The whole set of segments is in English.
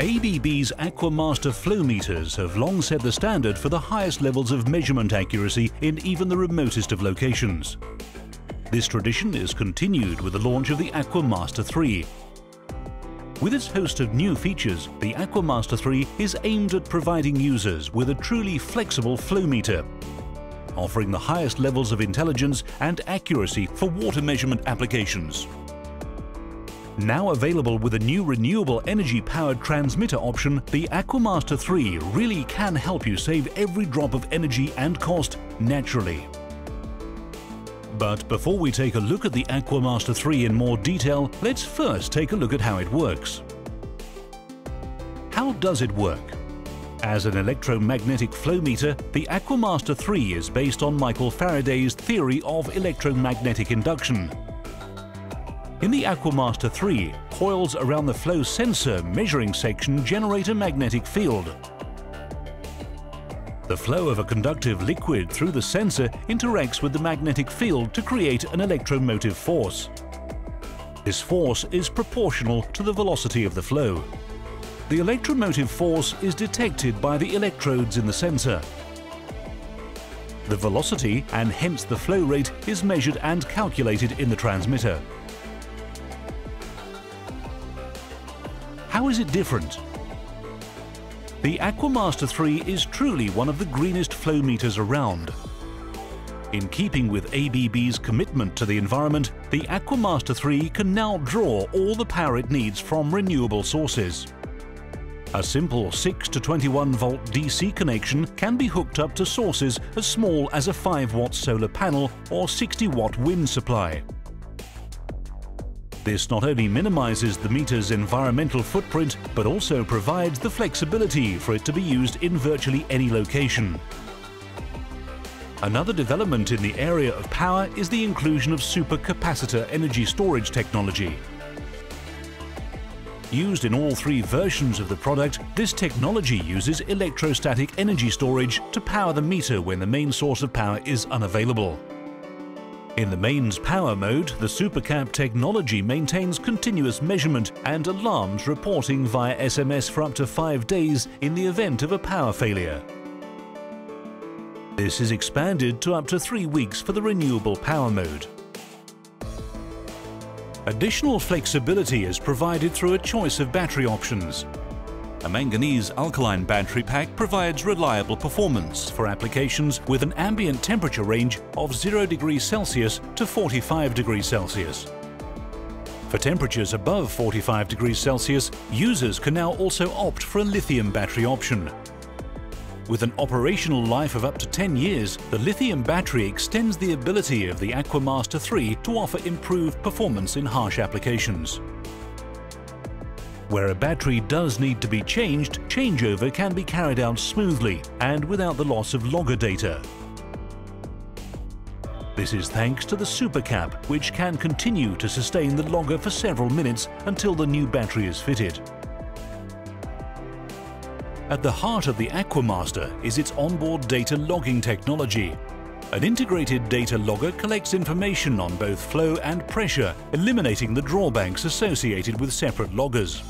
ABB's AquaMaster flow meters have long set the standard for the highest levels of measurement accuracy in even the remotest of locations. This tradition is continued with the launch of the AquaMaster 3. With its host of new features, the AquaMaster 3 is aimed at providing users with a truly flexible flow meter, offering the highest levels of intelligence and accuracy for water measurement applications. Now available with a new renewable energy-powered transmitter option, the AquaMaster 3 really can help you save every drop of energy and cost naturally. But before we take a look at the AquaMaster 3 in more detail, let's first take a look at how it works. How does it work? As an electromagnetic flow meter, the AquaMaster 3 is based on Michael Faraday's theory of electromagnetic induction, in the Aquamaster 3, coils around the flow sensor measuring section generate a magnetic field. The flow of a conductive liquid through the sensor interacts with the magnetic field to create an electromotive force. This force is proportional to the velocity of the flow. The electromotive force is detected by the electrodes in the sensor. The velocity, and hence the flow rate, is measured and calculated in the transmitter. How is it different? The Aquamaster 3 is truly one of the greenest flow meters around. In keeping with ABB's commitment to the environment, the Aquamaster 3 can now draw all the power it needs from renewable sources. A simple 6 to 21 volt DC connection can be hooked up to sources as small as a 5 watt solar panel or 60 watt wind supply. This not only minimizes the meter's environmental footprint, but also provides the flexibility for it to be used in virtually any location. Another development in the area of power is the inclusion of supercapacitor energy storage technology. Used in all three versions of the product, this technology uses electrostatic energy storage to power the meter when the main source of power is unavailable. In the mains power mode, the SuperCap technology maintains continuous measurement and alarms reporting via SMS for up to five days in the event of a power failure. This is expanded to up to three weeks for the renewable power mode. Additional flexibility is provided through a choice of battery options, a manganese alkaline battery pack provides reliable performance for applications with an ambient temperature range of 0 degrees Celsius to 45 degrees Celsius. For temperatures above 45 degrees Celsius, users can now also opt for a lithium battery option. With an operational life of up to 10 years, the lithium battery extends the ability of the Aquamaster 3 to offer improved performance in harsh applications. Where a battery does need to be changed, changeover can be carried out smoothly and without the loss of logger data. This is thanks to the SuperCap, which can continue to sustain the logger for several minutes until the new battery is fitted. At the heart of the Aquamaster is its onboard data logging technology, an integrated data logger collects information on both flow and pressure, eliminating the drawbacks associated with separate loggers.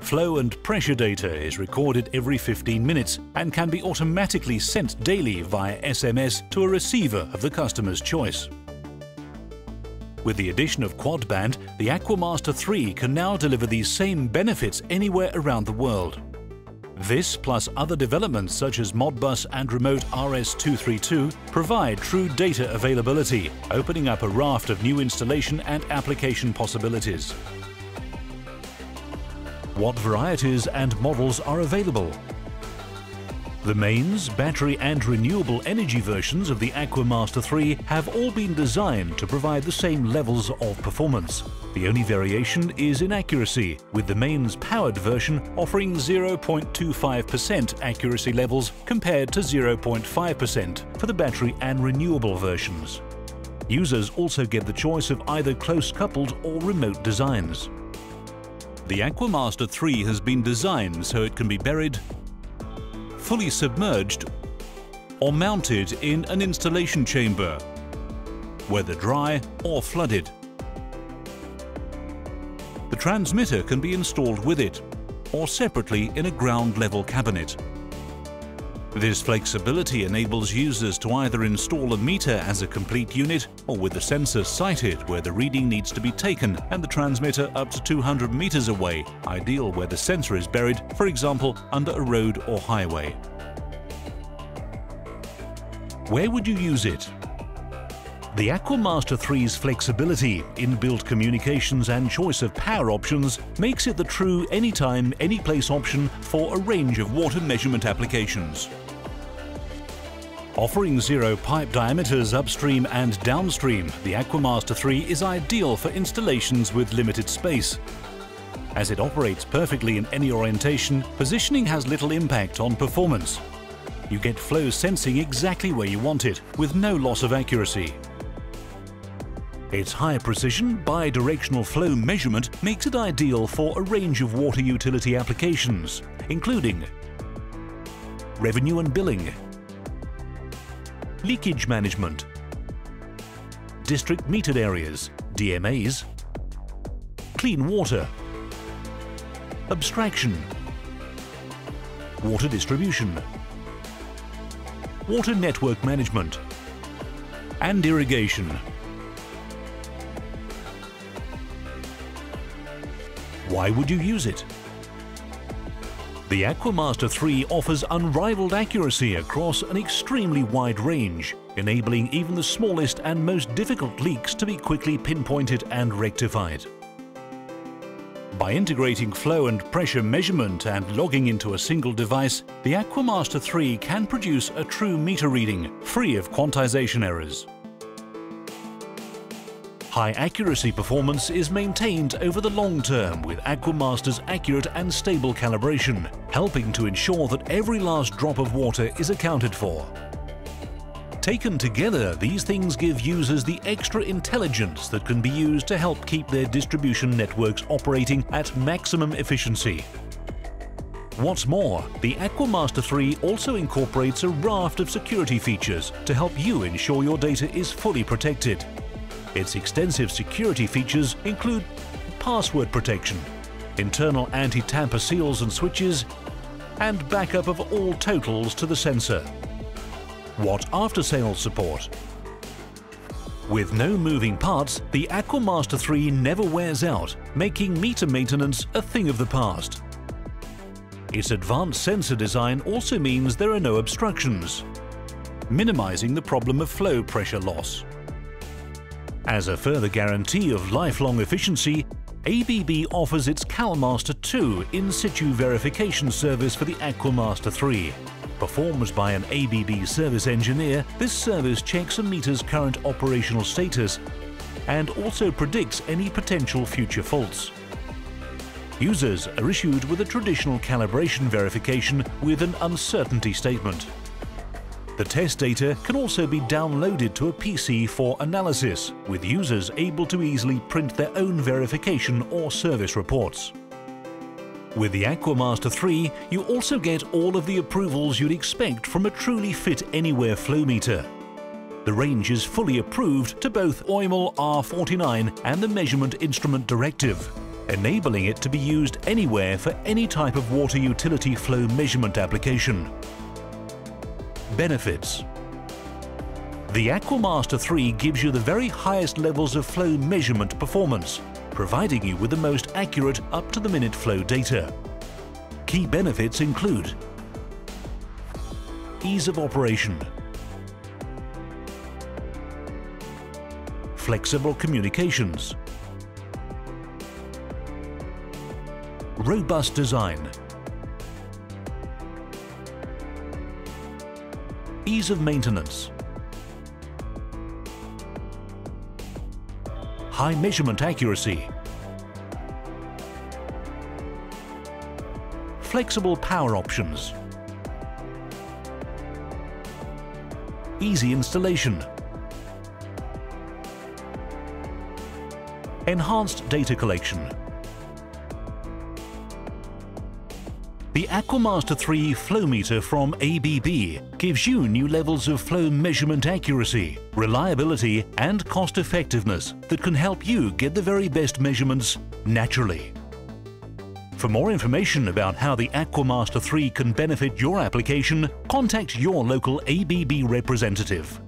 Flow and pressure data is recorded every 15 minutes and can be automatically sent daily via SMS to a receiver of the customer's choice. With the addition of quad band, the Aquamaster 3 can now deliver these same benefits anywhere around the world. This, plus other developments such as Modbus and Remote RS232, provide true data availability, opening up a raft of new installation and application possibilities. What varieties and models are available? The mains, battery and renewable energy versions of the Aquamaster 3 have all been designed to provide the same levels of performance. The only variation is in accuracy, with the mains powered version offering 0.25% accuracy levels compared to 0.5% for the battery and renewable versions. Users also get the choice of either close-coupled or remote designs. The Aquamaster 3 has been designed so it can be buried fully submerged or mounted in an installation chamber, whether dry or flooded. The transmitter can be installed with it. or separately in a ground level cabinet. This flexibility enables users to either install a meter as a complete unit or with the sensor sited where the reading needs to be taken and the transmitter up to 200 meters away, ideal where the sensor is buried, for example, under a road or highway. Where would you use it? The Aquamaster 3's flexibility, inbuilt communications and choice of power options makes it the true anytime, anyplace option for a range of water measurement applications. Offering zero pipe diameters upstream and downstream, the Aquamaster 3 is ideal for installations with limited space. As it operates perfectly in any orientation, positioning has little impact on performance. You get flow sensing exactly where you want it, with no loss of accuracy. Its high precision, bi-directional flow measurement makes it ideal for a range of water utility applications, including revenue and billing, leakage management, district metered areas, DMAs, clean water, abstraction, water distribution, water network management, and irrigation. Why would you use it? The Aquamaster 3 offers unrivaled accuracy across an extremely wide range, enabling even the smallest and most difficult leaks to be quickly pinpointed and rectified. By integrating flow and pressure measurement and logging into a single device, the Aquamaster 3 can produce a true meter reading, free of quantization errors. High accuracy performance is maintained over the long term with Aquamaster's accurate and stable calibration, helping to ensure that every last drop of water is accounted for. Taken together, these things give users the extra intelligence that can be used to help keep their distribution networks operating at maximum efficiency. What's more, the Aquamaster 3 also incorporates a raft of security features to help you ensure your data is fully protected. Its extensive security features include password protection, internal anti-tamper seals and switches, and backup of all totals to the sensor. What after-sales support? With no moving parts, the Aquamaster 3 never wears out, making meter maintenance a thing of the past. Its advanced sensor design also means there are no obstructions, minimizing the problem of flow pressure loss. As a further guarantee of lifelong efficiency, ABB offers its CalMaster 2 in situ verification service for the Aquamaster 3. Performed by an ABB service engineer, this service checks a meter's current operational status and also predicts any potential future faults. Users are issued with a traditional calibration verification with an uncertainty statement. The test data can also be downloaded to a PC for analysis, with users able to easily print their own verification or service reports. With the Aquamaster 3, you also get all of the approvals you'd expect from a truly fit anywhere flow meter. The range is fully approved to both OIML R49 and the Measurement Instrument Directive, enabling it to be used anywhere for any type of water utility flow measurement application. Benefits The Aquamaster 3 gives you the very highest levels of flow measurement performance, providing you with the most accurate up-to-the-minute flow data. Key benefits include ease of operation, flexible communications, robust design, ease of maintenance, high measurement accuracy, flexible power options, easy installation, enhanced data collection, The Aquamaster 3 flow meter from ABB gives you new levels of flow measurement accuracy, reliability and cost effectiveness that can help you get the very best measurements naturally. For more information about how the Aquamaster 3 can benefit your application, contact your local ABB representative.